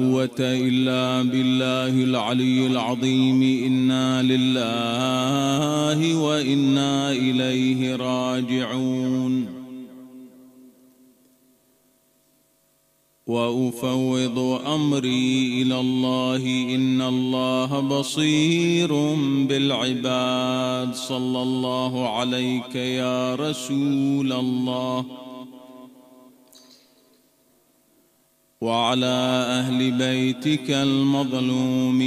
قوة إلا بالله العلي العظيم. إنا لله وإنا إليه راجعون. وأفوض أمري إلى الله. إن الله بصير بالعباد. صلى الله عليك يا رسول الله. وعلى أهل بيتك المظلومين.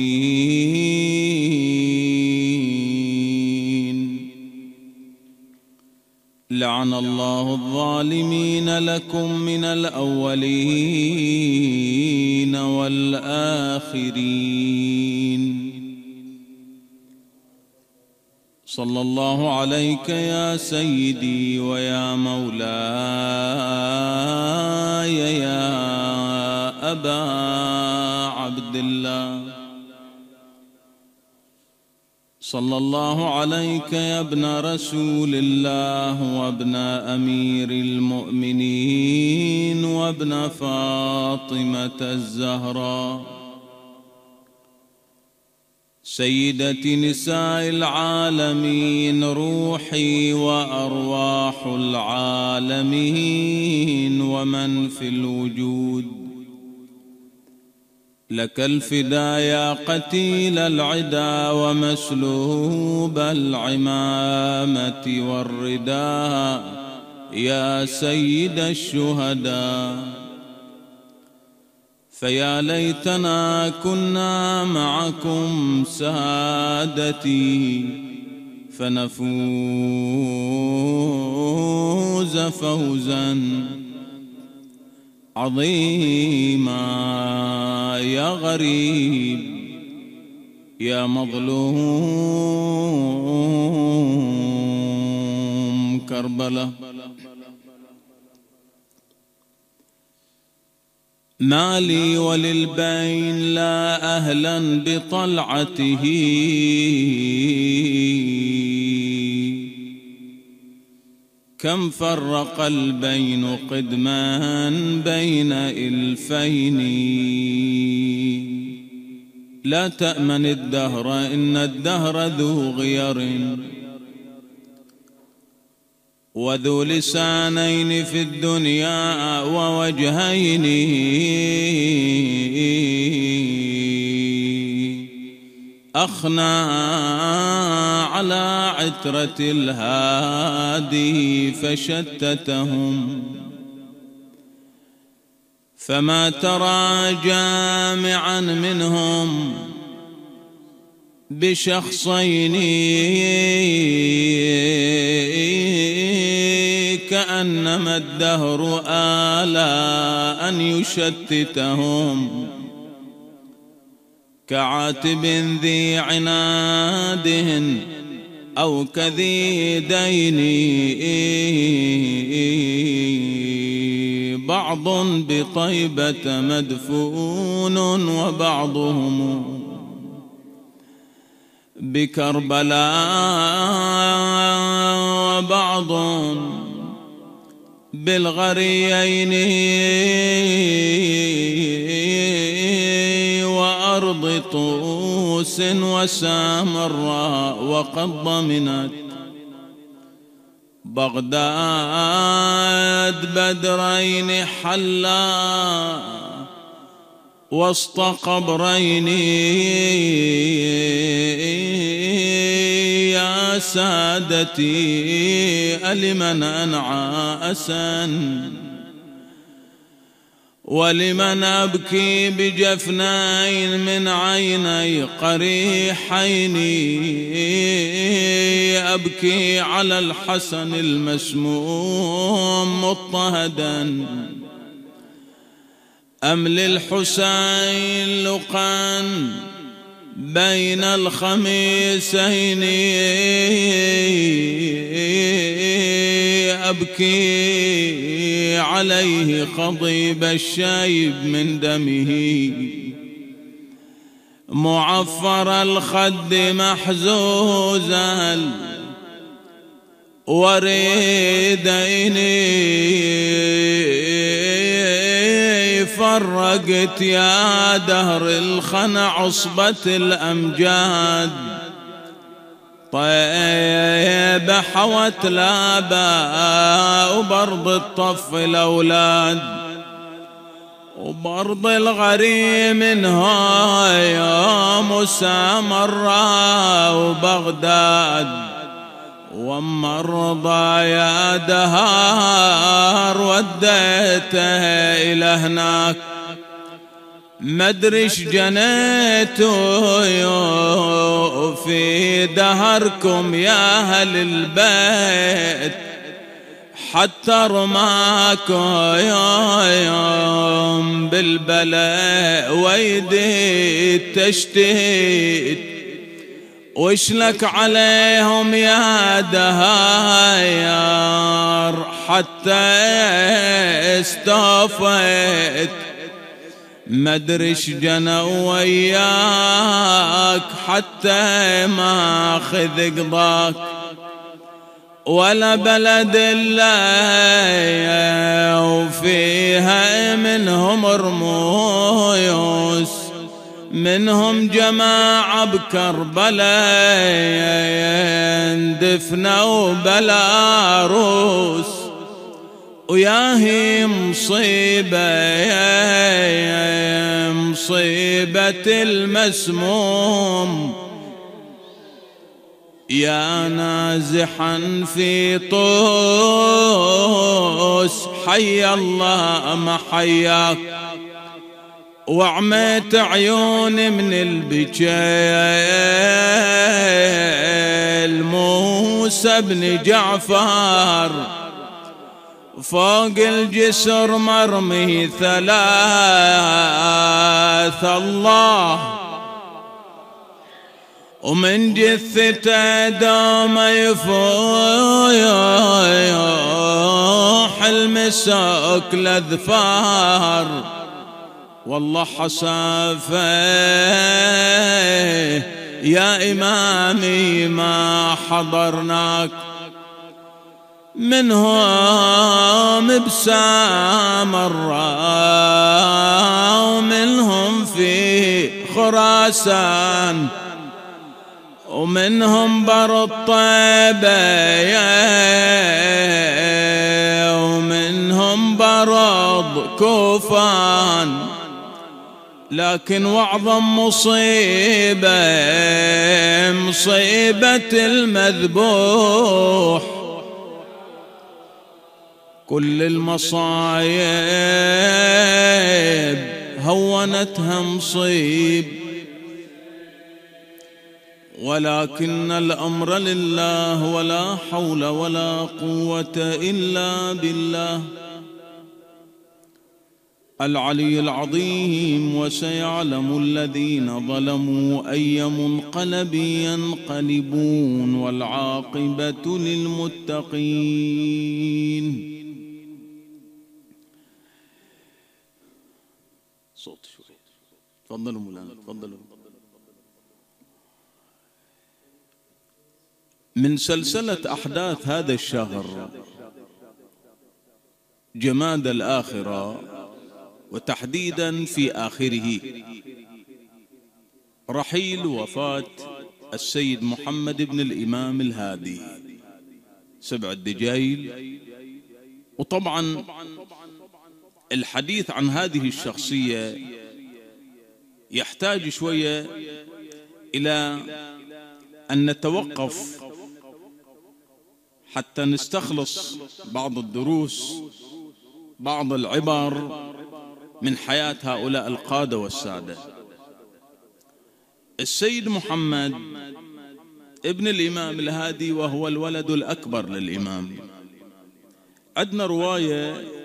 لعن الله الظالمين لكم من الأولين والآخرين. صلى الله عليك يا سيدي ويا مولاي يا أبا عبد الله. صلى الله عليك يا ابن رسول الله وابن أمير المؤمنين وابن فاطمة الزهراء. سيدة نساء العالمين روحي وأرواح العالمين ومن في الوجود. لك الفدا يا قتيل العدا ومسلوب العمامة والرداء يا سيد الشهداء. فيا ليتنا كنا معكم سادتي فنفوز فوزا. عظيما يا غريب يا مظلوم كربلاء. ما لي وللبين لا أهلا بطلعته. كم فرق البين قدما بين إلفين؟ لا تأمن الدهر إن الدهر ذو غير. وذو لسانين في الدنيا ووجهين. أخنى على عترة الهادي فشتتهم. فما ترى جامعا منهم بشخصين كأنما الدهر آلى أن يشتتهم. كعاتب ذي عناد أو كذي دين بعض بطيبة مدفون وبعضهم بكربلاء وبعض بالغريين. طوس وسامراء وقد ضمنت بغداد بدرين حلا وسط قبرين يا سادتي ألمن أنعى أسن ولمن أبكي بجفنين من عيني قريحين أبكي على الحسن المسموم مضطهدا أم للحسين لقان بين الخميسين أبكي عليه خضيب الشايب من دمه. معفر الخد محزوز وريدين فرقت يا دهر الخنا عصبة الأمجاد. طيبة حوت لابا وبرض الطف الأولاد وبرض الغريم هاي يوم سامرة وبغداد وما الرضا يا دهار وديته إلى هناك. مدريش جنيتو في دهركم يا أهل البيت. حتى رماكو يوم بالبلاء ويدي التشتيت وشلك عليهم يا دهاير حتى استوفيت. مدرش جنى وياك حتى ما خذ قضاك. ولا بلد الله وفيها منهم رمويوس منهم جماعة بكربلاء دفنوا بلا روس وياهي مصيبة مصيبة المسموم. يا نازحا في طوس حي الله ما حياك؟ وعميت عيوني من البجيل. موسى بن جعفر فوق الجسر مرمي ثلاث الله. ومن جثته دوم يفوح المسوك لذفار والله حسافه يا إمامي ما حضرناك. منهم بسامرة ومنهم في خراسان ومنهم بر الطيبة ومنهم برض كوفان. لكن واعظم مصيبة مصيبة المذبوح. كل المصايب هونتها مصيب. ولكن الأمر لله ولا حول ولا قوة إلا بالله. العلي العظيم وسيعلم الذين ظلموا أي منقلب ينقلبون والعاقبة للمتقين صوت شوي تفضلوا مولانا تفضلوا. من سلسلة أحداث هذا الشهر جماد الآخرة وتحديدا في آخره رحيل وفاة السيد محمد بن الإمام الهادي سبع الدجايل. وطبعا الحديث عن هذه الشخصية يحتاج شوية إلى أن نتوقف حتى نستخلص بعض الدروس بعض العبر من حياة هؤلاء القادة والسادة. السيد محمد ابن الإمام الهادي وهو الولد الأكبر للإمام. عندنا رواية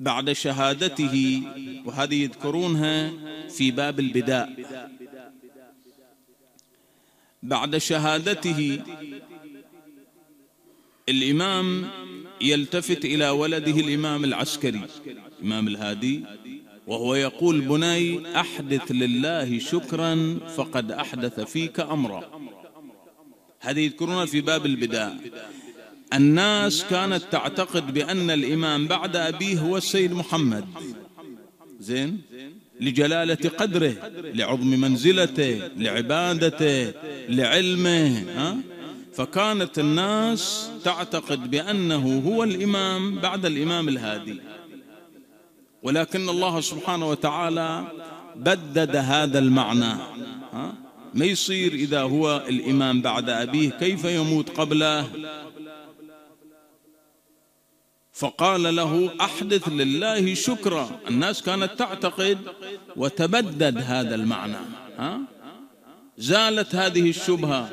بعد شهادته وهذه يذكرونها في باب البداء. بعد شهادته الإمام يلتفت إلى ولده الإمام العسكري إمام الهادي وهو يقول بني أحدث لله شكرا فقد أحدث فيك أمرا. هذه يذكرونها في باب البداء. الناس كانت تعتقد بأن الإمام بعد أبيه هو السيد محمد. زين؟ لجلالة قدره لعظم منزلته لعبادته لعلمه ها؟ فكانت الناس تعتقد بأنه هو الإمام بعد الإمام الهادي. ولكن الله سبحانه وتعالى بدد هذا المعنى ها؟ ما يصير إذا هو الإمام بعد أبيه كيف يموت قبله؟ فقال له أحدث لله شكرا. الناس كانت تعتقد وتبدد هذا المعنى ها؟ زالت هذه الشبهة.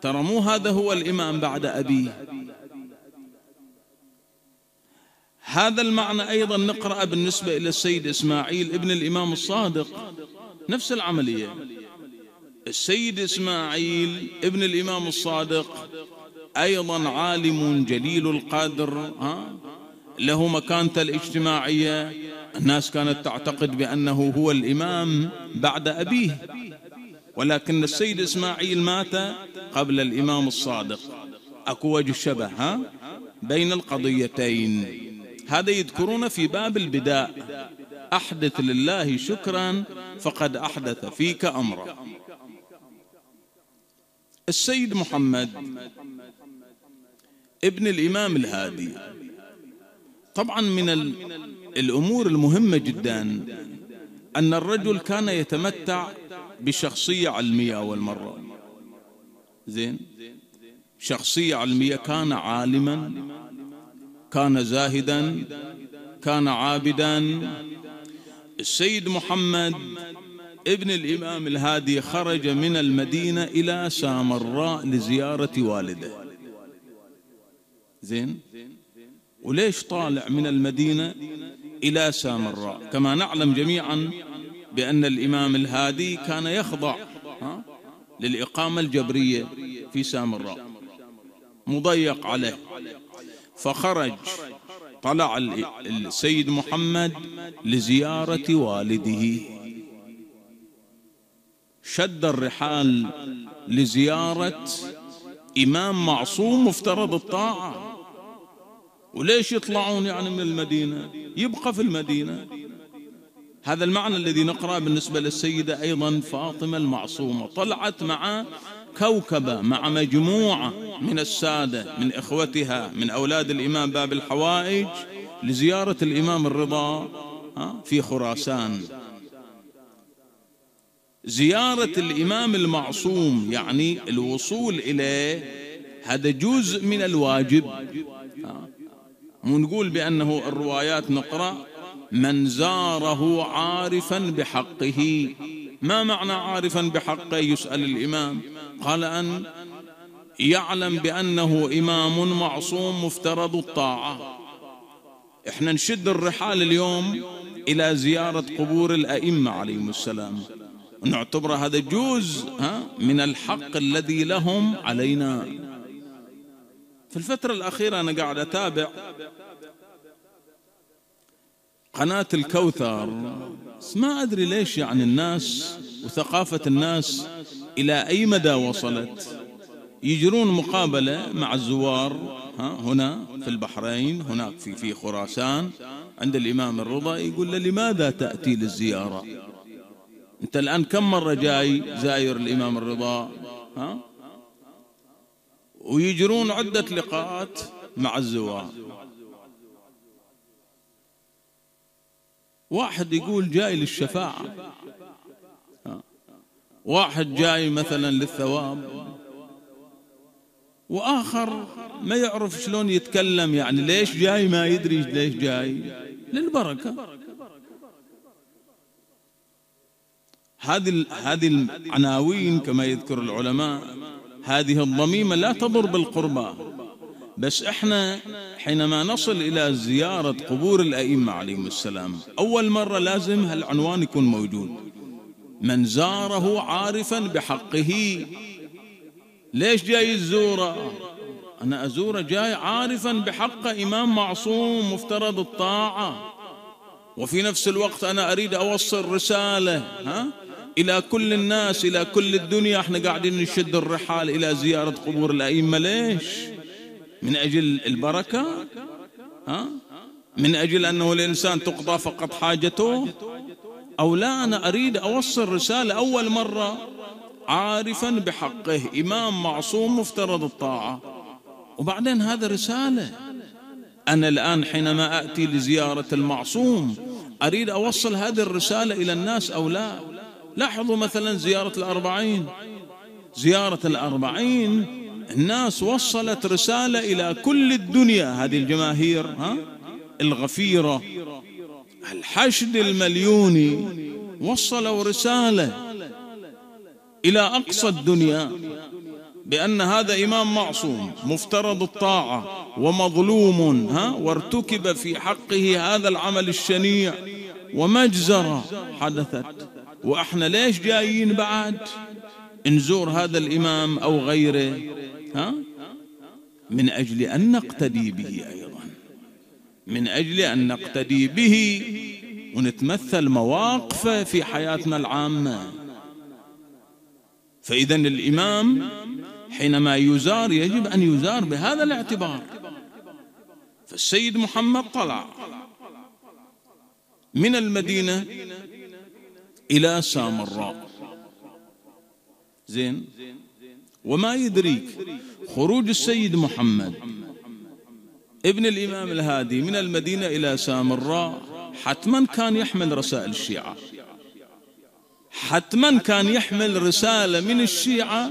ترى مو هذا هو الإمام بعد أبيه؟ هذا المعنى أيضا نقرأ بالنسبة إلى السيد إسماعيل ابن الإمام الصادق. نفس العملية. السيد إسماعيل ابن الإمام الصادق أيضا عالم جليل القدر له مكانته الاجتماعية. الناس كانت تعتقد بأنه هو الإمام بعد أبيه. ولكن السيد إسماعيل مات قبل الإمام الصادق. أكو وجه شبه ها؟ بين القضيتين. هذا يذكرون في باب البداء. أحدث لله شكرا فقد أحدث فيك أمرا. السيد محمد ابن الإمام الهادي. طبعا من الأمور المهمة جدا أن الرجل كان يتمتع بشخصية علمية أول مرة. زين؟ شخصية علمية كان عالما كان زاهدا كان عابدا. السيد محمد ابن الإمام الهادي خرج من المدينة إلى سامراء لزيارة والده. زين؟ وليش طالع من المدينة إلى سامراء كما نعلم جميعا بأن الإمام الهادي كان يخضع للإقامة الجبرية في سامراء مضيق عليه. فخرج طلع السيد محمد لزيارة والده. شد الرحال لزيارة إمام معصوم مفترض الطاعة. وليش يطلعون يعني من المدينة؟ يبقى في المدينة. هذا المعنى الذي نقرأ بالنسبة للسيدة أيضا فاطمة المعصومة. طلعت مع كوكبة مع مجموعة من السادة من إخوتها من أولاد الإمام باب الحوائج لزيارة الإمام الرضا في خراسان. زيارة الإمام المعصوم يعني الوصول إليه هذا جزء من الواجب. مو نقول بأنه الروايات نقرأ من زاره عارفا بحقه. ما معنى عارفا بحقه؟ يسأل الإمام. قال أن يعلم بأنه إمام معصوم مفترض الطاعة. إحنا نشد الرحال اليوم إلى زيارة قبور الأئمة عليهم السلام. نعتبر هذا جزء من الحق الذي لهم علينا. في الفترة الأخيرة أنا قاعد أتابع قناة الكوثر. ما أدري ليش يعني الناس وثقافة الناس إلى أي مدى وصلت. يجرون مقابلة مع الزوار هنا في البحرين هناك في في خراسان. عند الإمام الرضا يقول له لماذا تأتي للزيارة؟ أنت الآن كم مرة جاي زاير الإمام الرضا؟ ها؟ ويجرون عدة لقاءات مع الزوار. واحد يقول جاي للشفاعة. واحد جاي مثلا للثواب. وآخر ما يعرف شلون يتكلم يعني ليش جاي؟ ما يدري ليش جاي. للبركة. هذه هذه العناوين كما يذكر العلماء هذه الضميمة لا تضر بالقربى. بس إحنا حينما نصل إلى زيارة قبور الأئمة عليهم السلام أول مرة لازم هالعنوان يكون موجود. من زاره عارفا بحقه. ليش جاي الزورة؟ أنا أزوره جاي عارفا بحق إمام معصوم مفترض الطاعة. وفي نفس الوقت أنا أريد أوصل رسالة ها؟ إلى كل الناس إلى كل الدنيا. إحنا قاعدين نشد الرحال إلى زيارة قبور الأئمة. ليش؟ من أجل البركة؟ ها؟ من أجل أنه الإنسان تقضى فقط حاجته؟ أو لا أنا أريد أوصل رسالة أول مرة عارفا بحقه. إمام معصوم مفترض الطاعة. وبعدين هذا رسالة. أنا الآن حينما أتي لزيارة المعصوم أريد أوصل هذه الرسالة إلى الناس أو لا؟ لاحظوا مثلا زيارة الأربعين. زيارة الأربعين الناس وصلت رسالة إلى كل الدنيا. هذه الجماهير ها؟ الغفيرة الحشد المليوني وصلوا رسالة إلى أقصى الدنيا بأن هذا إمام معصوم مفترض الطاعة ومظلوم ها؟ وارتكب في حقه هذا العمل الشنيع. ومجزرة حدثت. وإحنا ليش جايين بعد؟ نزور هذا الإمام أو غيره ها؟ من أجل أن نقتدي به أيضا. من أجل أن نقتدي به ونتمثل مواقفه في حياتنا العامة. فإذا الإمام حينما يزار يجب أن يزار بهذا الاعتبار. فالسيد محمد طلع من المدينة إلى سامراء. زين؟ وما يدريك خروج السيد محمد ابن الإمام الهادي من المدينة إلى سامراء حتما كان يحمل رسائل الشيعة. حتما كان يحمل رسالة من الشيعة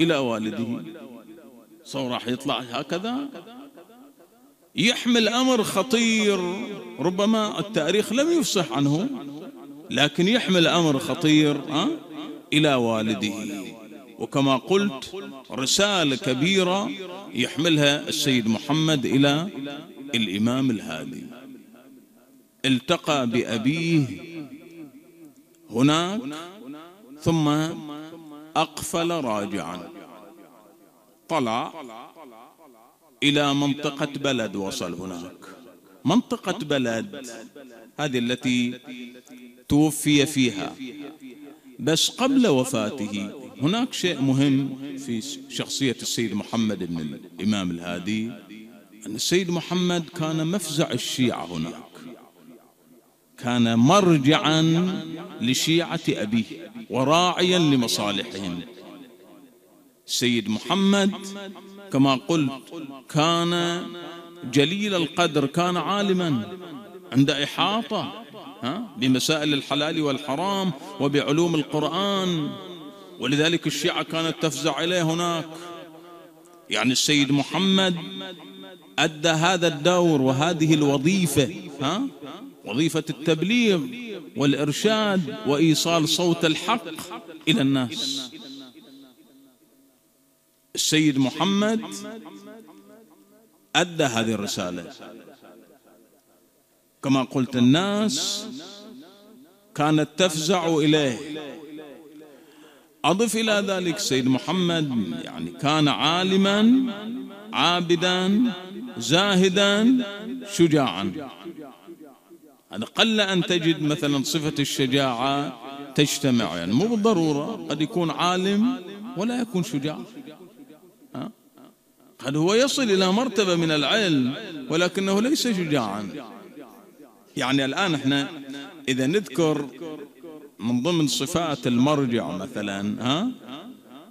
إلى والده. صور راح يطلع هكذا؟ يحمل أمر خطير. ربما التاريخ لم يفصح عنه. لكن يحمل أمر خطير إلى والده. وكما قلت رسالة كبيرة يحملها السيد محمد إلى الإمام الهادي. التقى بأبيه هناك ثم أقفل راجعا. طلع إلى منطقة بلد وصل هناك. منطقة بلد هذه التي توفي فيها. بس قبل وفاته هناك شيء مهم في شخصية السيد محمد بن الإمام الهادي أن السيد محمد كان مفزع الشيعة هناك. كان مرجعا لشيعة أبيه وراعيا لمصالحهم. السيد محمد كما قلت كان جليل القدر كان عالما عند إحاطة بمسائل الحلال والحرام وبعلوم القرآن. ولذلك الشيعة كانت تفزع إليه هناك. يعني السيد محمد أدى هذا الدور وهذه الوظيفة ها؟ وظيفة التبليغ والإرشاد وإيصال صوت الحق إلى الناس. السيد محمد أدى هذه الرسالة. كما قلت الناس كانت تفزع إليه. أضف إلى ذلك سيد محمد يعني كان عالما عابدا زاهدا شجاعا. هذا قل أن تجد مثلا صفة الشجاعة تجتمع يعني مو بالضرورة قد يكون عالم ولا يكون شجاع. قد هو يصل إلى مرتبة من العلم ولكنه ليس شجاعا. يعني الآن إحنا إذا نذكر من ضمن صفات المرجع مثلا ها؟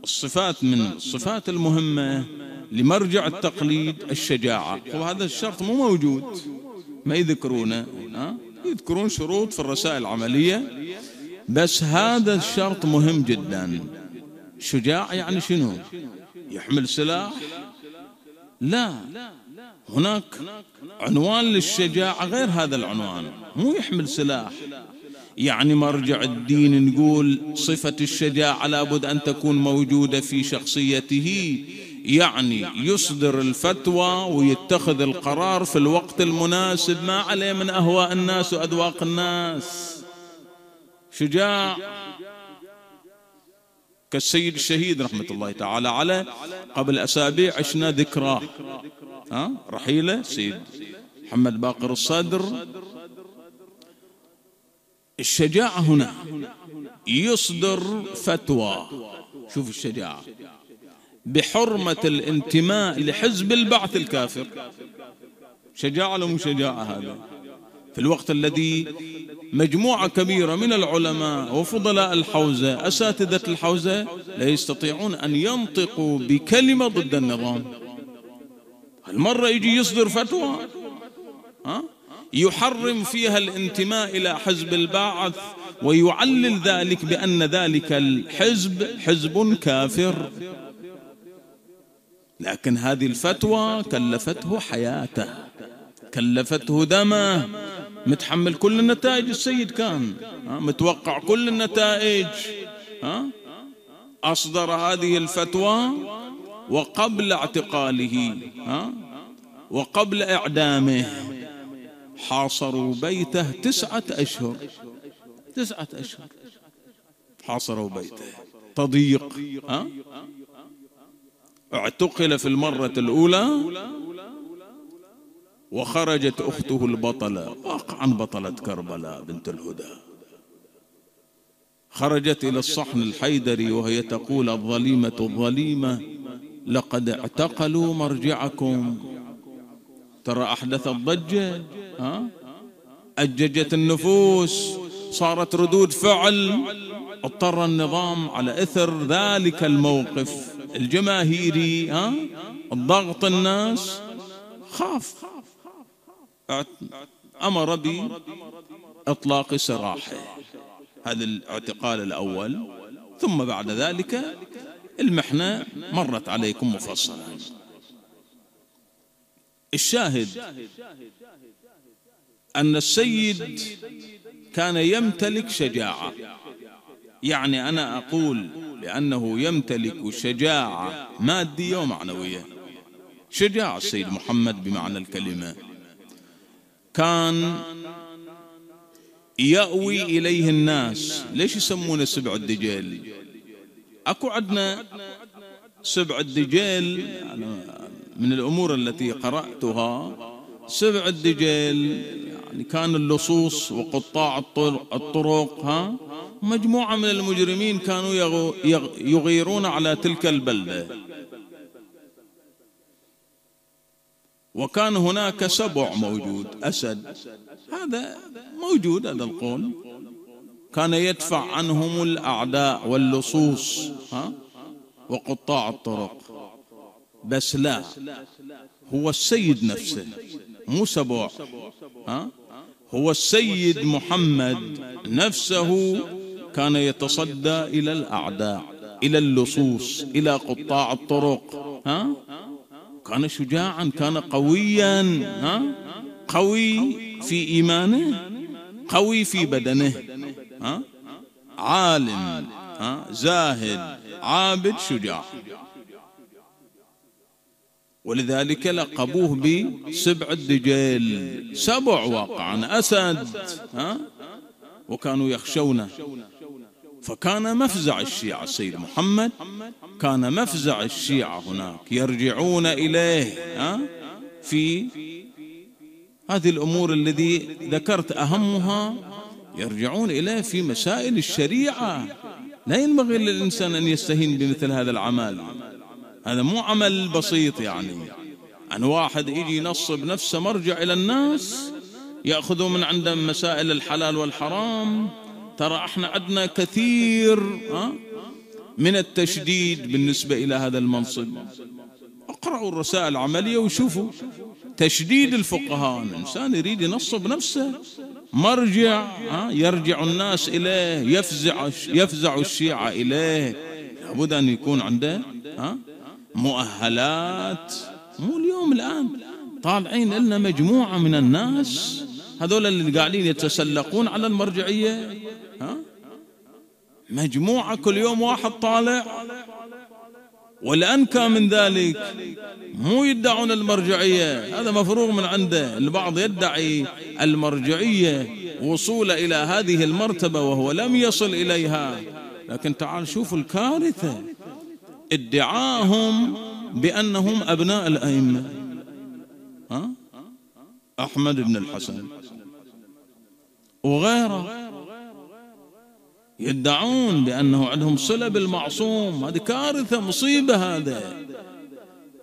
الصفات من الصفات المهمة لمرجع التقليد الشجاعة. وهذا الشرط مو موجود ما يذكرونه ها؟ يذكرون شروط في الرسائل العملية. بس هذا الشرط مهم جدا. شجاع يعني شنو؟ يحمل سلاح؟ لا. هناك عنوان للشجاعة غير هذا العنوان مو يحمل سلاح. يعني مرجع الدين نقول صفة الشجاعة لابد أن تكون موجودة في شخصيته يعني يصدر الفتوى ويتخذ القرار في الوقت المناسب ما عليه من أهواء الناس وأذواق الناس. شجاع كالسيد الشهيد رحمة الله تعالى عليه قبل أسابيع عشنا ذكراه ها؟ رحيلة سيد محمد باقر الصدر الشجاعة هنا يصدر فتوى. شوف الشجاعة. بحرمة الانتماء لحزب البعث الكافر. شجاعة لو مو شجاعة هذا؟ في الوقت الذي مجموعة كبيرة من العلماء وفضلاء الحوزة أساتذة الحوزة لا يستطيعون أن ينطقوا بكلمة ضد النظام. المرة يجي يصدر فتوى؟ ها؟ يحرم فيها الانتماء إلى حزب البعث ويعلل ذلك بأن ذلك الحزب حزب كافر. لكن هذه الفتوى كلفته حياته كلفته دمه. متحمل كل النتائج السيد كان متوقع كل النتائج أصدر هذه الفتوى وقبل اعتقاله وقبل إعدامه. حاصروا بيته تسعة أشهر تسعة أشهر. حاصروا بيته. تضييق؟ اعتقل في المرة الأولى. وخرجت أخته البطلة واقعا بطلة كربلاء بنت الهدى. خرجت إلى الصحن الحيدري وهي تقول الظليمة الظليمة لقد اعتقلوا مرجعكم. ترى أحدث الضجة ها؟ أججت النفوس صارت ردود فعل. اضطر النظام على إثر ذلك الموقف. الجماهيري ها؟ الضغط الناس خاف. أمر بإطلاق سراحه هذا الاعتقال الأول. ثم بعد ذلك المحنة مرت عليكم مفصلا. الشاهد أن السيد كان يمتلك شجاعة. يعني أنا أقول لأنه يمتلك شجاعة مادية ومعنوية. شجاع السيد محمد بمعنى الكلمة. كان يأوي إليه الناس. ليش يسمونه سبع الدجال؟ أكو عندنا سبع الدجال. من الأمور التي قرأتها سبع الدجال يعني كان اللصوص وقطاع الطرق ها؟ مجموعة من المجرمين كانوا يغيرون على تلك البلدة. وكان هناك سبع موجود أسد هذا موجود هذا القول. كان يدفع عنهم الأعداء واللصوص ها؟ وقطاع الطرق. بس لا هو السيد نفسه مو سبع ها؟ هو السيد محمد نفسه كان يتصدى إلى الأعداء إلى اللصوص إلى قطاع الطرق ها؟ كان شجاعا كان قويا ها؟ قوي في إيمانه قوي في بدنه ها؟ عالم زاهد عابد شجاع. ولذلك لقبوه بسبع الدجال سبع واقعا أسد ها؟ وكانوا يخشونه. فكان مفزع الشيعة السيد محمد كان مفزع الشيعة هناك يرجعون إليه في هذه الأمور الذي ذكرت أهمها يرجعون إليه في مسائل الشريعة. لا ينبغي للإنسان أن يستهين بمثل هذا العمل. هذا مو عمل بسيط يعني. أن واحد يجي ينصب نفسه مرجع إلى الناس يأخذوا من عندهم مسائل الحلال والحرام. ترى إحنا عندنا كثير من التشديد بالنسبة إلى هذا المنصب. اقرأوا الرسائل العملية وشوفوا تشديد الفقهاء. الإنسان يريد ينصب نفسه. مرجع يرجع الناس إليه يفزع يفزع الشيعة إليه. لابد أن يكون عنده مؤهلات. مو اليوم الآن. طالعين لنا مجموعة من الناس هذول اللي قاعدين يتسلقون على المرجعية ها؟ مجموعة كل يوم واحد طالع. والأنكى من ذلك مو يدعون المرجعية هذا مفروغ من عنده. البعض يدعي المرجعية وصول إلى هذه المرتبة وهو لم يصل إليها. لكن تعال شوفوا الكارثة. ادعاهم بأنهم أبناء الأئمة. ها؟ أحمد بن الحسن. وغيره. يدعون بأنه عندهم صلة بالمعصوم. هذه كارثة مصيبة هذا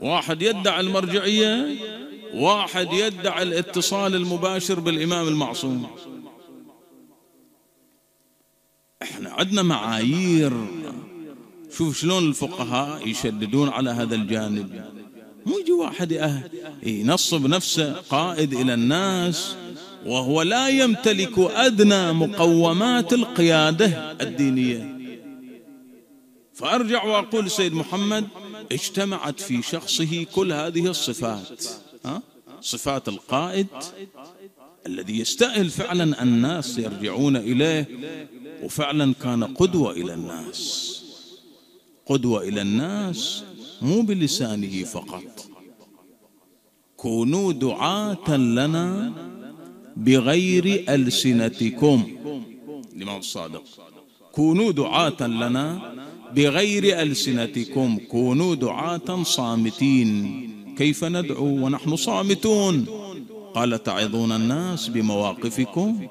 واحد يدعي المرجعية واحد يدعي الاتصال المباشر بالإمام المعصوم. إحنا عندنا معايير. شوف شلون الفقهاء يشددون على هذا الجانب. مو يجي واحد ينصب نفسه قائد إلى الناس. وهو لا يمتلك أدنى مقومات القيادة الدينية. فأرجع وأقول سيد محمد اجتمعت في شخصه كل هذه الصفات. صفات القائد الذي يستأهل فعلا الناس يرجعون إليه وفعلا كان قدوة إلى الناس. قدوة إلى الناس مو بلسانه فقط. كونوا دعاة لنا بغير ألسنتكم. الإمام الصادق كونوا دعاة لنا بغير ألسنتكم. كونوا دعاة صامتين. كيف ندعو ونحن صامتون؟ قال تعظون الناس بمواقفكم؟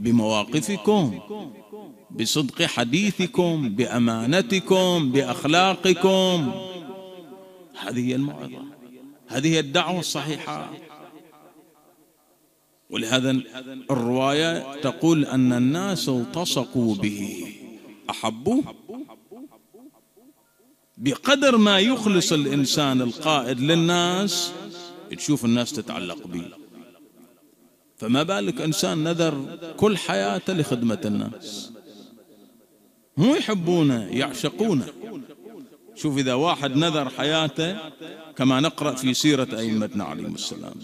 بمواقفكم؟ بصدق حديثكم؟ بأمانتكم؟ بأخلاقكم؟ هذه هي الموعظة. هذه هي الدعوة الصحيحة. ولهذا الرواية تقول أن الناس التصقوا به. أحبوه بقدر ما يخلص الإنسان القائد للناس تشوف الناس تتعلق به. فما بالك إنسان نذر كل حياته لخدمة الناس؟ مو يحبونه يعشقونه شوف إذا واحد نذر حياته كما نقرأ في سيرة أئمتنا عليهم السلام.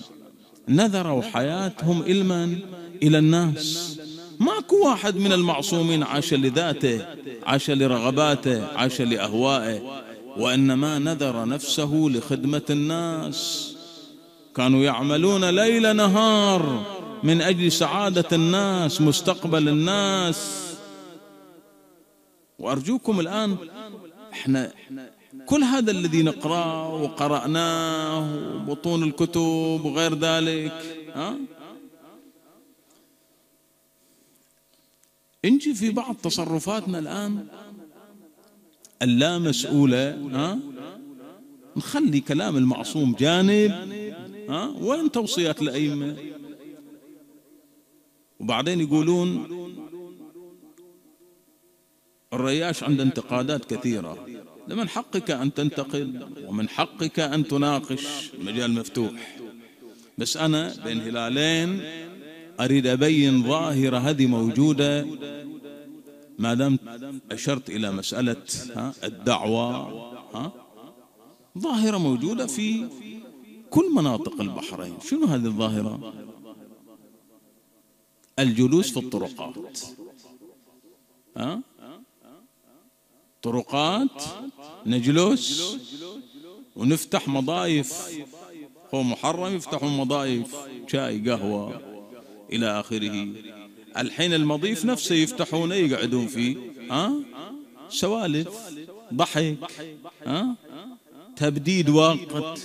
نذروا حياتهم علما إلى الناس. ماكو واحد من المعصومين عاش لذاته عاش لرغباته عاش لأهوائه وإنما نذر نفسه لخدمة الناس. كانوا يعملون ليل نهار من أجل سعادة الناس مستقبل الناس. وأرجوكم الآن إحنا كل هذا الذي نقرأه وقرأناه وبطون الكتب وغير ذلك ها؟ انجي في بعض تصرفاتنا الآن اللامسؤولة ها؟ نخلي كلام المعصوم جانب ها؟ وين توصيات الأئمة؟ وبعدين يقولون الرياش عنده انتقادات كثيرة. لمن حقك أن تنتقد ومن حقك أن تناقش المجال مفتوح. بس أنا بين هلالين أريد أبين ظاهرة هذه موجودة ما دمت أشرت إلى مسألة الدعوة ها ظاهرة موجودة في كل مناطق البحرين. شنو هذه الظاهرة؟ الجلوس في الطرقات ها؟ طرقات نجلس ونفتح مضايف. هو محرم يفتحون مضايف شاي قهوة إلى آخره. الحين المضيف نفسه يفتحونه يقعدون فيه. ها؟ سوالف ضحك ها؟ تبديد وقت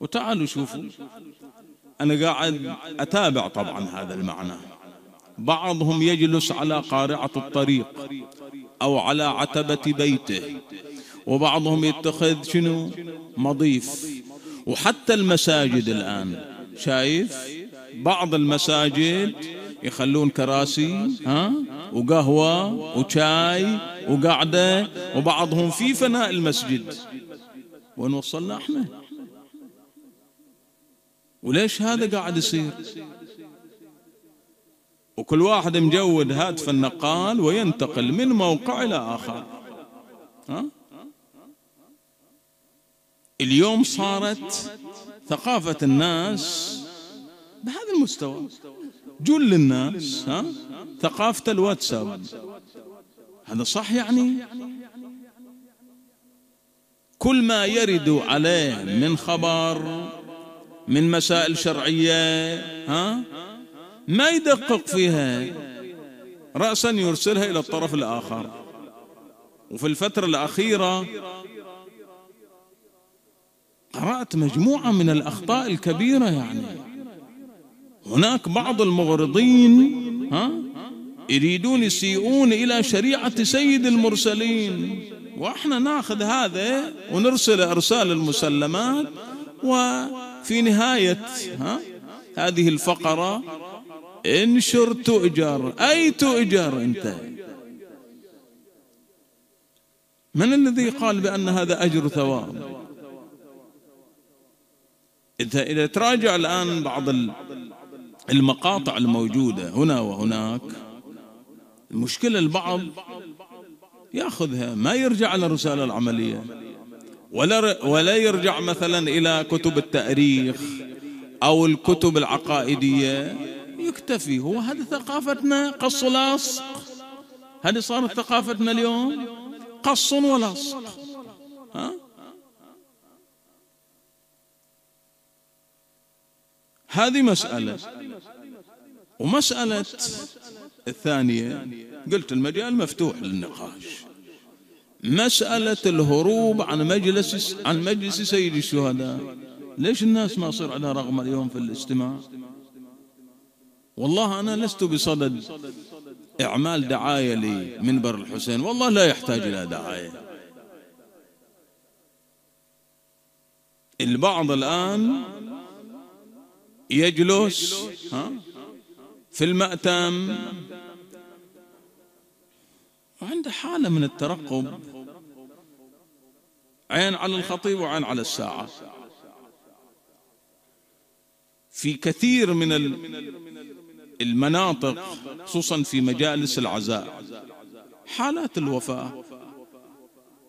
وتعالوا شوفوا. أنا قاعد أتابع طبعا هذا المعنى. بعضهم يجلس على قارعة الطريق. أو على عتبة بيته. وبعضهم يتخذ شنو؟ مضيف. وحتى المساجد الآن. شايف؟ بعض المساجد يخلون كراسي ها؟ وقهوة وشاي وقعدة وبعضهم في فناء المسجد. وين وصلنا إحنا؟ وليش هذا قاعد يصير؟ وكل واحد مجود هاتف النقال وينتقل من موقع إلى آخر. ها؟ اليوم صارت ثقافة الناس بهذا المستوى. جل الناس ها؟ ثقافة الواتساب. هذا صح يعني؟ كل ما يرد عليه من خبر من مسائل شرعية ها؟ ما يدقق فيها؟ رأسا يرسلها إلى الطرف الآخر. وفي الفترة الأخيرة قرأت مجموعة من الأخطاء الكبيرة يعني. هناك بعض المغرضين ها يريدون يسيئون إلى شريعة سيد المرسلين. وإحنا ناخذ هذا ونرسل إرسال المسلمات. وفي نهاية ها هذه الفقرة انشر تؤجر أي تؤجر أنت؟ من الذي قال بأن هذا أجر ثواب؟ إذا إذا تراجع الآن بعض المقاطع الموجودة هنا وهناك المشكلة البعض يأخذها ما يرجع على الرسالة العملية. ولا ولا يرجع مثلا إلى كتب التأريخ أو الكتب العقائدية. يكتفي. هو هذه ثقافتنا قص لاصق هذه صارت ثقافتنا اليوم قص ولصق ها؟ هذه مسألة. ومسألة الثانية قلت المجال مفتوح للنقاش. مسألة الهروب عن مجلس عن مجلس سيد الشهداء. ليش الناس ما صار على رغم اليوم في الاستماع؟ والله أنا لست بصدد إعمال دعاية لمنبر الحسين والله لا يحتاج إلى دعاية. البعض الآن يجلس ها في المأتم. وعنده حالة من الترقب عين على الخطيب وعين على الساعة. في كثير من المناطق خصوصا في مجالس العزاء. حالات الوفاة.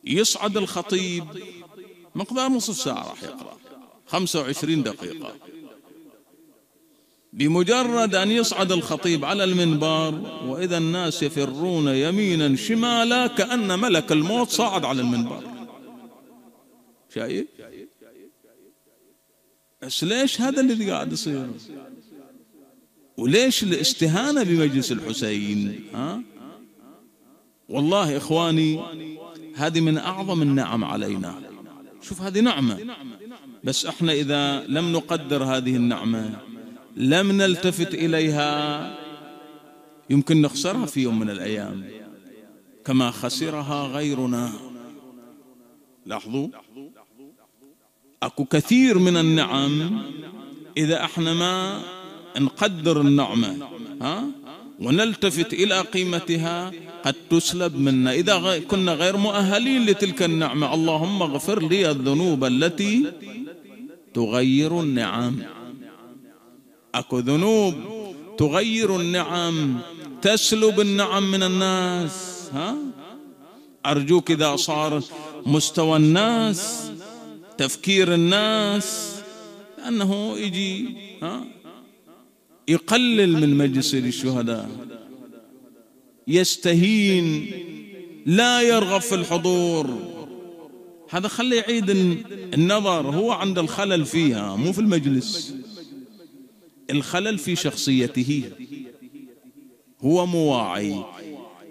يصعد الخطيب مقدار نصف ساعة راح يقرأ. 25 دقيقة. بمجرد أن يصعد الخطيب على المنبر وإذا الناس يفرون يمينا شمالا كأن ملك الموت صعد على المنبر. شايف؟ بس ليش هذا الذي قاعد يصير؟ وليش الاستهانة بمجلس الحسين؟ ها؟ والله إخواني هذه من أعظم النعم علينا. شوف هذه نعمة. بس إحنا إذا لم نقدر هذه النعمة لم نلتفت إليها يمكن نخسرها في يوم من الأيام. كما خسرها غيرنا. لاحظوا؟ أكو كثير من النعم إذا إحنا ما نقدر النعمة ها؟ ونلتفت إلى قيمتها قد تسلب منا. إذا كنا غير مؤهلين لتلك النعمة. اللهم اغفر لي الذنوب التي تغير النعم. أكو ذنوب تغير النعم تسلب النعم من الناس ها؟ أرجوك إذا صار مستوى الناس تفكير الناس انه يجي ها؟ يقلل من مجلس الشهداء. يستهين لا يرغب في الحضور. هذا خليه يعيد النظر هو عند الخلل فيها مو في المجلس. الخلل في شخصيته. هو مواعي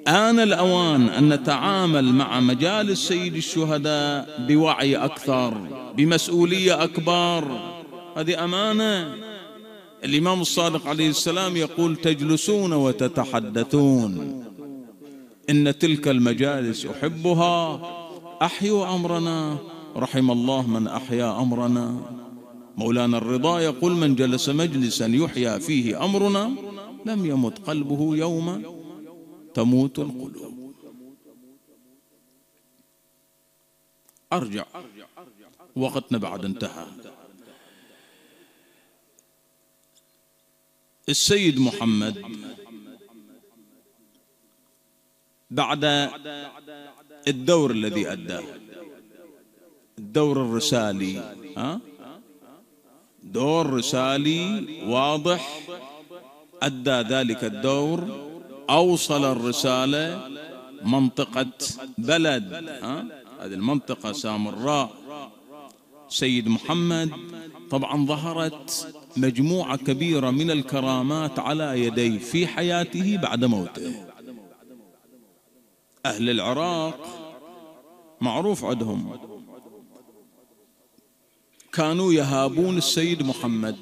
آن الأوان أن نتعامل مع مجالس سيد الشهداء بوعي أكثر بمسؤولية أكبر. هذه أمانة. الإمام الصادق عليه السلام يقول تجلسون وتتحدثون. إن تلك المجالس أحبها. أحيوا أمرنا. رحم الله من أحيا أمرنا. مولانا الرضا يقول من جلس مجلسا يحيا فيه أمرنا لم يمت قلبه يوم تموت القلوب. أرجع. وقتنا بعد انتهى. السيد محمد. بعد الدور الذي أداه الدور الرسالي دور رسالي واضح. أدى ذلك الدور. أوصل الرسالة منطقة بلد؟ هذه المنطقة سامراء. سيد محمد طبعا ظهرت مجموعة كبيرة من الكرامات على يديه في حياته بعد موته. أهل العراق معروف عندهم. كانوا يهابون السيد محمد.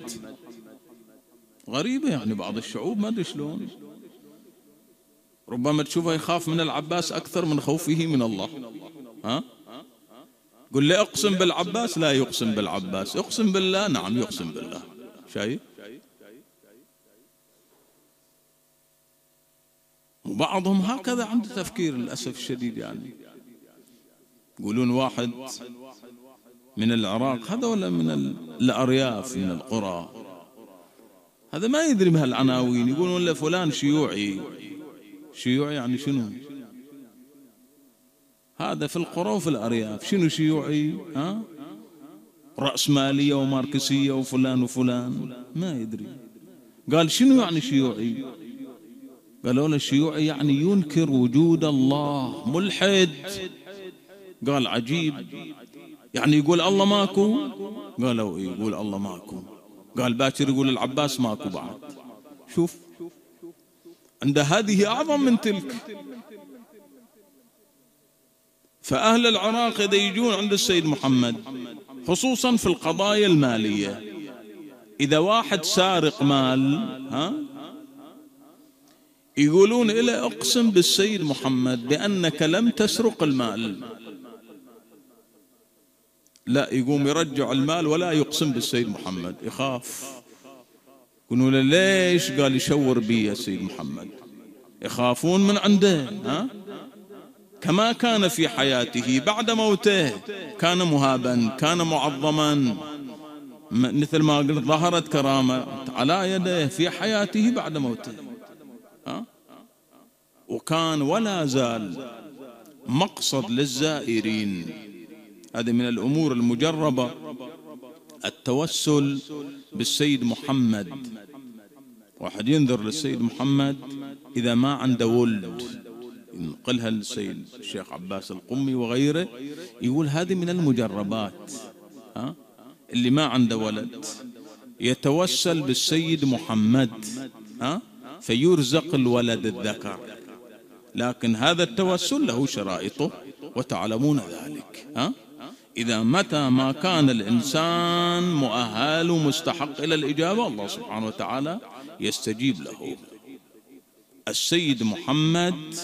غريبة يعني بعض الشعوب ما أدري شلون. ربما تشوفه يخاف من العباس أكثر من خوفه من الله. ها؟ قل لي أقسم بالعباس؟ لا يقسم بالعباس. اقسم بالله؟ نعم يقسم بالله. شايف وبعضهم هكذا عنده تفكير للأسف الشديد يعني. يقولون واحد من العراق هذا ولا من الأرياف من القرى؟ هذا ما يدري بهالعناوين يقولون له فلان شيوعي. شيوعي يعني شنو؟ هذا في القرى وفي الأرياف. شنو شيوعي؟ ها؟ رأسمالية وماركسية وفلان وفلان. ما يدري. قال شنو يعني شيوعي؟ قالوا له الشيوعي يعني ينكر وجود الله ملحد. قال عجيب. يعني يقول الله ماكو؟ قالوا يقول الله ماكو. قال باكر يقول العباس ماكو بعد. شوف عند هذه أعظم من تلك. فأهل العراق يجون عند السيد محمد خصوصا في القضايا المالية. إذا واحد سارق مال ها يقولون إلى أقسم بالسيد محمد بأنك لم تسرق المال. لا يقوم يرجع المال ولا يقسم بالسيد محمد يخاف. يقولون له ليش قال يشور بي يا سيد محمد؟ يخافون من عنده ها؟ كما كان في حياته بعد موته. كان مهابا كان معظما. مثل ما قلت ظهرت كرامة على يده في حياته بعد موته. ها؟ وكان ولا زال مقصد للزائرين. هذه من الأمور المجربة. التوسل بالسيد محمد. واحد ينذر للسيد محمد إذا ما عنده ولد. ينقلها للسيد الشيخ عباس القمي وغيره يقول هذه من المجربات ها؟ اللي ما عنده ولد يتوسل بالسيد محمد ها؟ فيرزق الولد الذكر. لكن هذا التوسل له شرائطه وتعلمون ذلك ها؟ إذا متى ما كان الإنسان مؤهل ومستحق إلى الإجابة الله سبحانه وتعالى يستجيب له. السيد محمد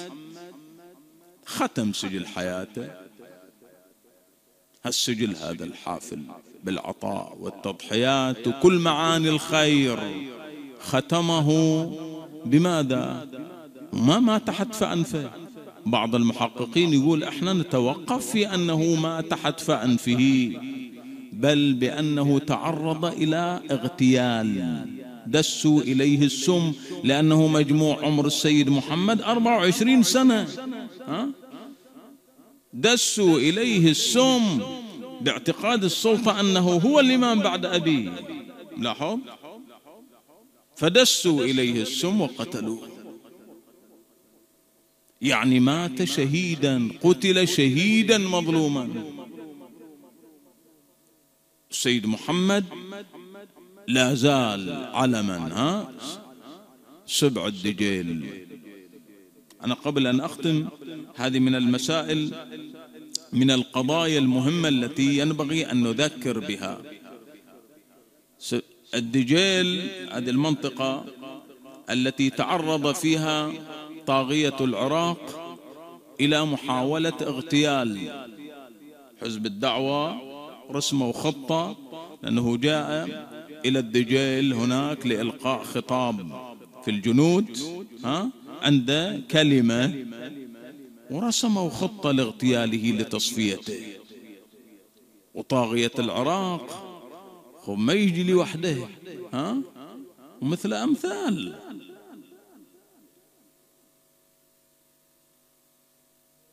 ختم سجل حياته. هالسجل هذا الحافل بالعطاء والتضحيات وكل معاني الخير ختمه بماذا؟ ما ما تحت فأنفه. بعض المحققين يقول إحنا نتوقف في أنه ما تحت فأنفه بل بأنه تعرض إلى اغتيال. دسوا إليه السم لأنه مجموع عمر السيد محمد 24 سنة. ها؟ دسوا إليه السم باعتقاد السلطة أنه هو الإمام بعد أبيه لاحظ؟ فدسوا إليه السم وقتلوه. يعني مات شهيدا قتل شهيدا مظلوما. السيد محمد لا زال علما ها؟ سبع الدجيل أنا قبل أن أختم هذه من المسائل من القضايا المهمة التي ينبغي أن نذكر بها. الدجيل هذه المنطقة التي تعرض فيها طاغية العراق إلى محاولة اغتيال حزب الدعوة رسموا خطة لأنه جاء إلى الدجيل هناك لإلقاء خطاب في الجنود ها؟ عند كلمة ورسموا خطة لاغتياله لتصفيته. وطاغية العراق خب ما يجي لوحده ها؟ ومثل أمثال.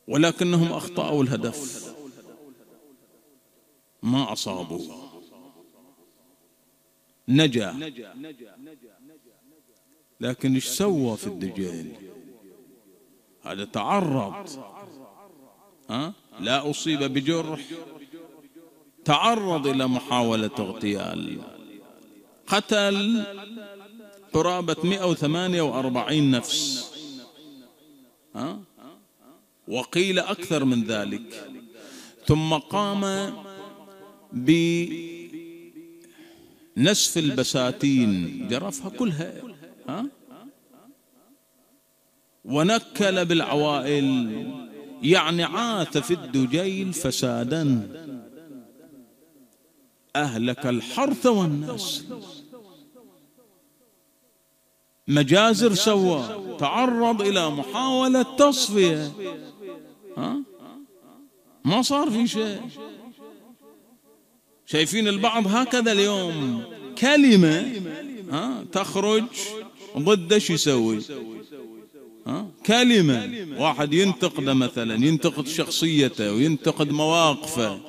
ولكنهم أخطأوا الهدف. ما أصابوا. نجا. لكن إيش سوى في الدجيل هذا تعرض. ها؟ لا أصيب بجرح. تعرض إلى محاولة اغتيال. قتل قرابة 148 نفس. ها؟ وقيل أكثر من ذلك. ثم قام بنسف البساتين. جرفها كلها. ها ونكل بالعوائل يعني عاث في الدجيل فسادا. أهلك الحرث والنسل مجازر سوى تعرض إلى محاولة تصفية. ها؟ ما صار في شيء. شايفين البعض هكذا اليوم. كلمة ها؟ تخرج ضده شو يسوي. ها؟ كلمة. واحد ينتقده مثلا ينتقد شخصيته وينتقد مواقفه.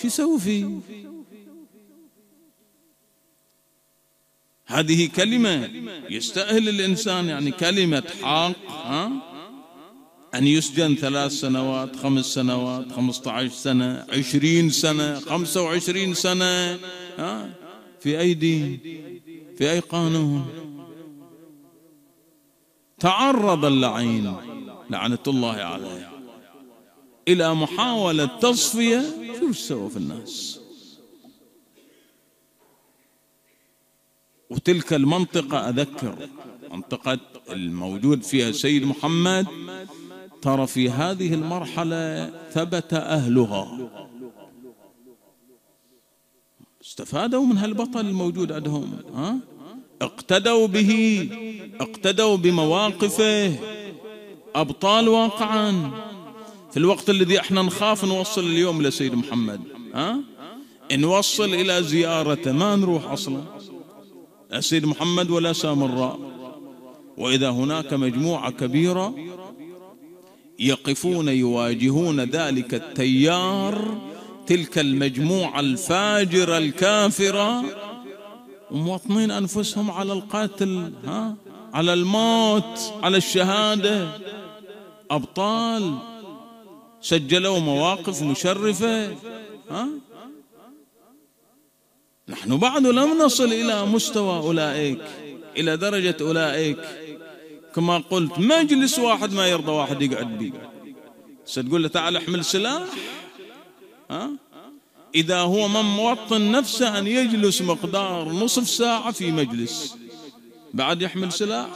شو يسوي فيه؟ هذه كلمة. يستأهل الإنسان يعني كلمة حق ها؟ أن يسجن ثلاث سنوات خمس سنوات خمسة عشر سنة عشرين سنة خمسة وعشرين سنة ها؟ في أي دين في أي قانون تعرض اللعين لعنة الله عليه. إلى محاولة تصفية شوف سوى في الناس؟ وتلك المنطقة أذكر منطقة الموجود فيها سيد محمد ترى في هذه المرحلة ثبت أهلها. استفادوا من هالبطل الموجود عندهم ها؟ اقتدوا به اقتدوا بمواقفه. أبطال واقعا. في الوقت الذي إحنا نخاف نوصل اليوم لسيد محمد ها؟ نوصل إلى زيارته ما نروح أصلا. سيد محمد ولا سامراء وإذا هناك مجموعة كبيرة يقفون يواجهون ذلك التيار تلك المجموعة الفاجرة الكافرة. وموطنين أنفسهم على القتل ها؟ على الموت على الشهادة. أبطال سجلوا مواقف مشرفة ها؟ نحن بعد لم نصل إلى مستوى أولئك إلى درجة أولئك. كما قلت مجلس واحد ما يرضى واحد يقعد بيه ستقول له تعال احمل سلاح ها؟ إذا هو من موطن نفسه أن يجلس مقدار نصف ساعة في مجلس. بعد يحمل سلاح.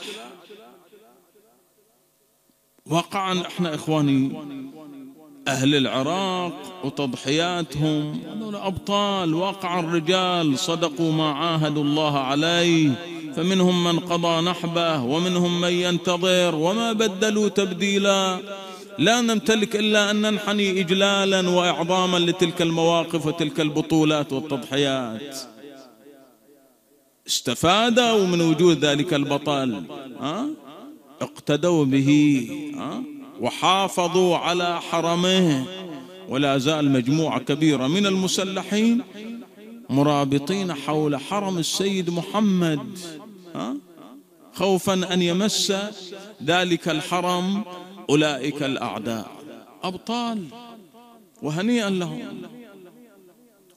واقعا إحنا إخواني أهل العراق وتضحياتهم. هذول أبطال واقعا رجال صدقوا ما عاهدوا الله عليه. فمنهم من قضى نحبه ومنهم من ينتظر وما بدلوا تبديلا. لا نمتلك إلا أن ننحني إجلالا وإعظاما لتلك المواقف وتلك البطولات والتضحيات استفادوا من وجود ذلك البطل؟ اقتدوا به؟ وحافظوا على حرمه ولا زال مجموعة كبيرة من المسلحين مرابطين حول حرم السيد محمد خوفا أن يمس ذلك الحرم أولئك الأعداء. أبطال وهنيئا لهم.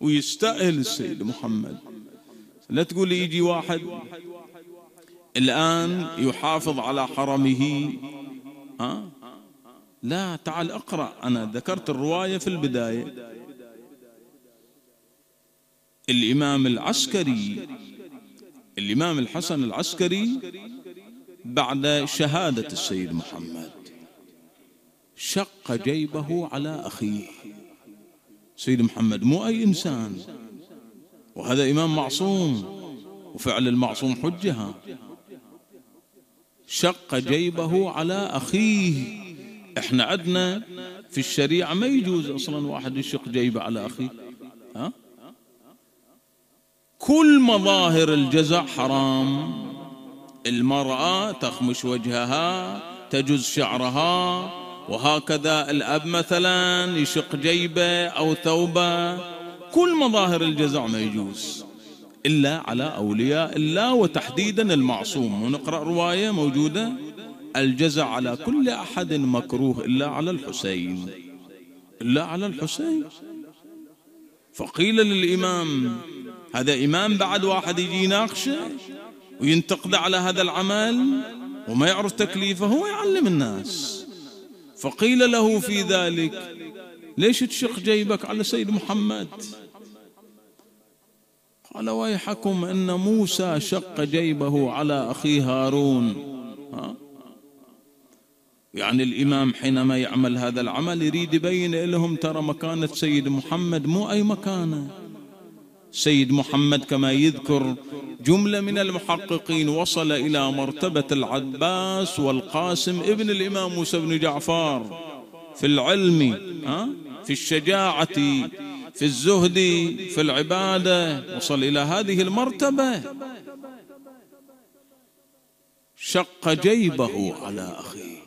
ويستأهل السيد محمد. لا تقول يجي واحد الآن يحافظ على حرمه. ها؟ لا تعال اقرأ. أنا ذكرت الرواية في البداية. الإمام العسكري الإمام الحسن العسكري بعد شهادة السيد محمد. شق جيبه على أخيه. سيد محمد مو أي إنسان. وهذا إمام معصوم وفعل المعصوم حجها شق جيبه على أخيه. إحنا عندنا في الشريعة ما يجوز أصلا واحد يشق جيبه على أخيه. ها؟ كل مظاهر الجزع حرام. المرأة تخمش وجهها تجز شعرها. وهكذا الأب مثلا يشق جيبه أو ثوبه كل مظاهر الجزع ما يجوز. إلا على أولياء الله وتحديدا المعصوم. ونقرأ رواية موجودة الجزع على كل أحد مكروه إلا على الحسين. إلا على الحسين. فقيل للإمام هذا إمام بعد واحد يجي يناقشه وينتقد على هذا العمل وما يعرف تكليفه هو يعلم الناس. فقيل له في ذلك ليش تشق جيبك على سيد محمد؟ قال ويحكم أن موسى شق جيبه على أخيه هارون. ها؟ يعني الإمام حينما يعمل هذا العمل يريد يبين لهم ترى مكانة سيد محمد مو أي مكانة. سيد محمد كما يذكر جملة من المحققين وصل إلى مرتبة العباس والقاسم ابن الإمام موسى بن جعفر في العلم في الشجاعة في الزهد في العبادة. وصل إلى هذه المرتبة. شق جيبه على أخيه.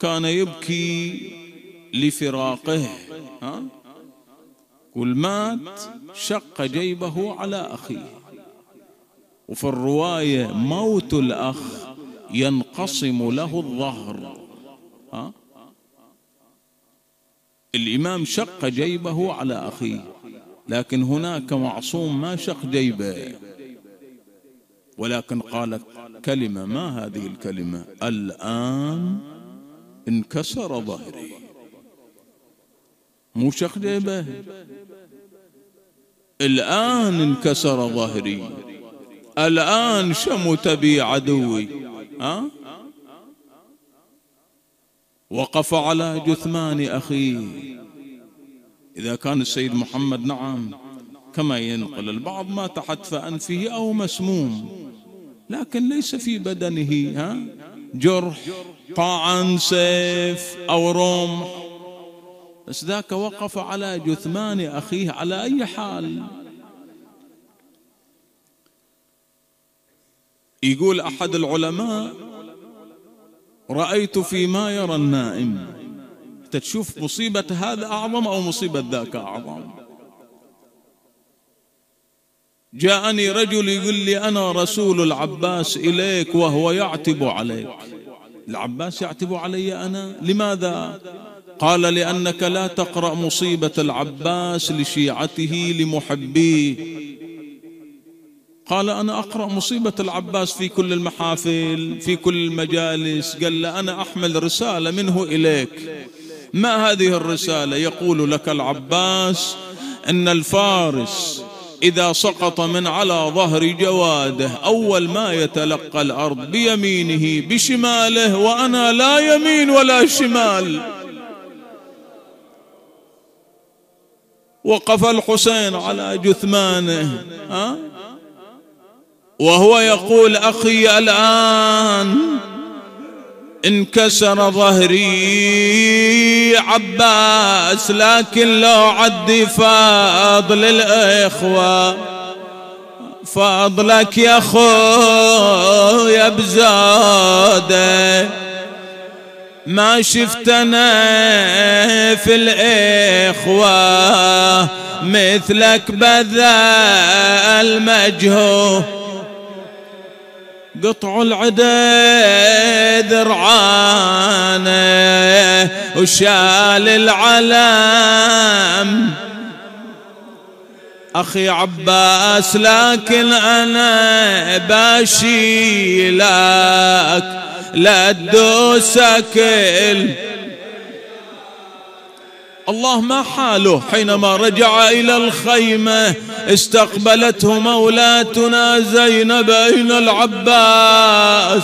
كان يبكي لفراقه ها. كل مات شق جيبه على أخيه. وفي الرواية موت الأخ ينقسم له الظهر. ها؟ الإمام شق جيبه على أخيه لكن هناك معصوم ما شق جيبه. ولكن قال كلمة ما هذه الكلمة؟ الآن انكسر ظهري. مو شق جيبه الآن انكسر ظهري. الآن شمت بي عدوي. ها؟ وقف على جثمان أخيه إذا كان السيد محمد نعم. كما ينقل البعض مات حتف أنفه أو مسموم. لكن ليس في بدنه ها؟ جرح طعن سيف أو رمح. بس ذاك وقف على جثمان أخيه على أي حال. يقول أحد العلماء رأيت فيما يرى النائم. تشوف مصيبة هذا أعظم أو مصيبة ذاك أعظم؟ جاءني رجل يقول لي أنا رسول العباس إليك وهو يعتب عليك. العباس يعتب علي أنا؟ لماذا؟ قال لأنك لا تقرأ مصيبة العباس لشيعته لمحبيه قال أنا أقرأ مصيبة العباس في كل المحافل في كل المجالس. قال له أنا أحمل رسالة منه إليك. ما هذه الرسالة؟ يقول لك العباس أن الفارس إذا سقط من على ظهر جواده أول ما يتلقى الأرض بيمينه بشماله وأنا لا يمين ولا شمال. وقف الحسين على جثمانه وهو يقول أخي الآن انكسر ظهري عباس لكن لو عدي فاضل الإخوة فضلك يا خويا بزاده ما شفتنا في الإخوة مثلك بذل مجهود قطع العدا ذرعانه وشال العلم. أخي عباس لكن أنا باشيلك لا تدوسك الله ما حاله حينما رجع إلى الخيمة استقبلته مولاتنا زينب بين العباس.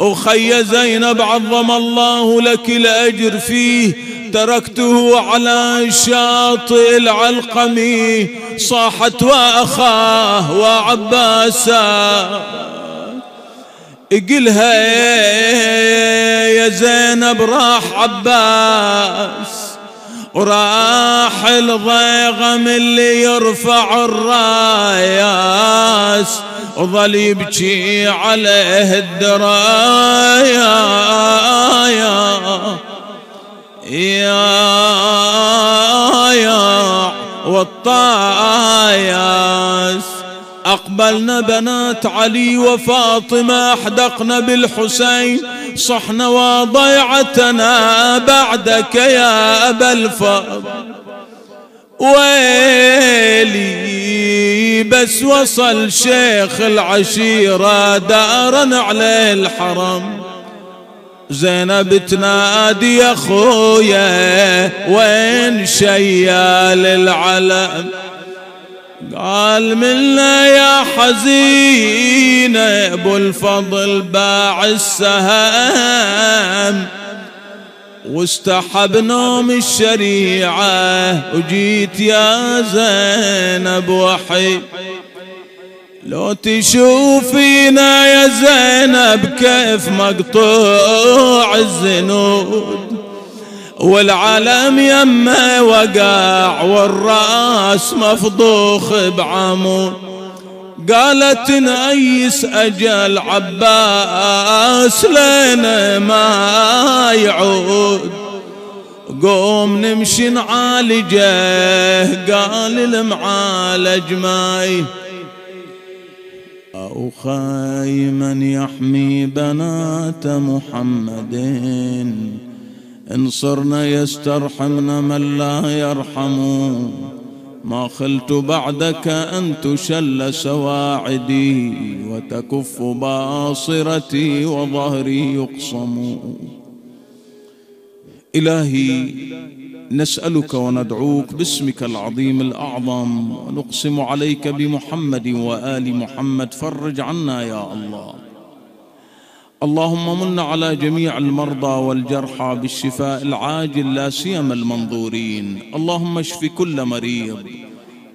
أخي زينب عظم الله لك الأجر فيه تركته على شاطئ العلقمي صاحت وأخاه وعباسا اقلها يا زينب راح عباس. وراح الضيغم اللي يرفع الراياس. وظل يبكي عليه الدرايا يا يا يا والطاياس. أقبلنا بنات علي وفاطمة أحدقنا بالحسين صحن وضيعتنا بعدك يا أبا الفضل. ويلي بس وصل شيخ العشيرة دارا على الحرم. زينب تنادي يا خويا وين شيال العلم؟ قال منا يا حزين أبو الفضل باع السهام. واستحب نوم الشريعة وجيت يا زينب وحي. لو تشوفينا يا زينب كيف مقطوع الزنود. والعلم يمه وقع والرأس مفضوخ بعمود قالت نأيس أجل عباس لنا ما يعود. قوم نمشي نعالجه قال المعالج ماي. أو خايما يحمي بنات محمد إن صرنا يسترحمن من لا يرحم. ما خلت بعدك أن تشل سواعدي وتكف باصرتي وظهري يقصم. إلهي نسألك وندعوك باسمك العظيم الأعظم. ونقسم عليك بمحمد وآل محمد. فرج عنا يا الله. اللهم من على جميع المرضى والجرحى بالشفاء العاجل لا سيما المنظورين. اللهم اشف كل مريض.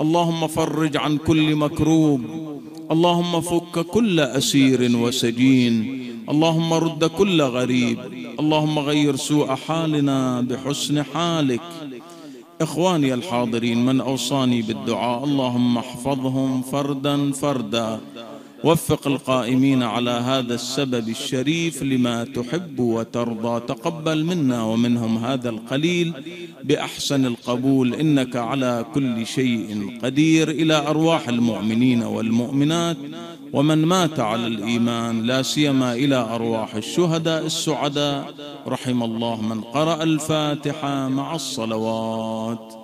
اللهم فرج عن كل مكروب. اللهم فك كل أسير وسجين. اللهم رد كل غريب. اللهم غير سوء حالنا بحسن حالك. إخواني الحاضرين من أوصاني بالدعاء اللهم احفظهم فردا فردا. وفق القائمين على هذا السبب الشريف لما تحب وترضى. تقبل منا ومنهم هذا القليل بأحسن القبول. إنك على كل شيء قدير. إلى أرواح المؤمنين والمؤمنات. ومن مات على الإيمان لا سيما إلى أرواح الشهداء السعداء. رحم الله من قرأ الفاتحة مع الصلوات.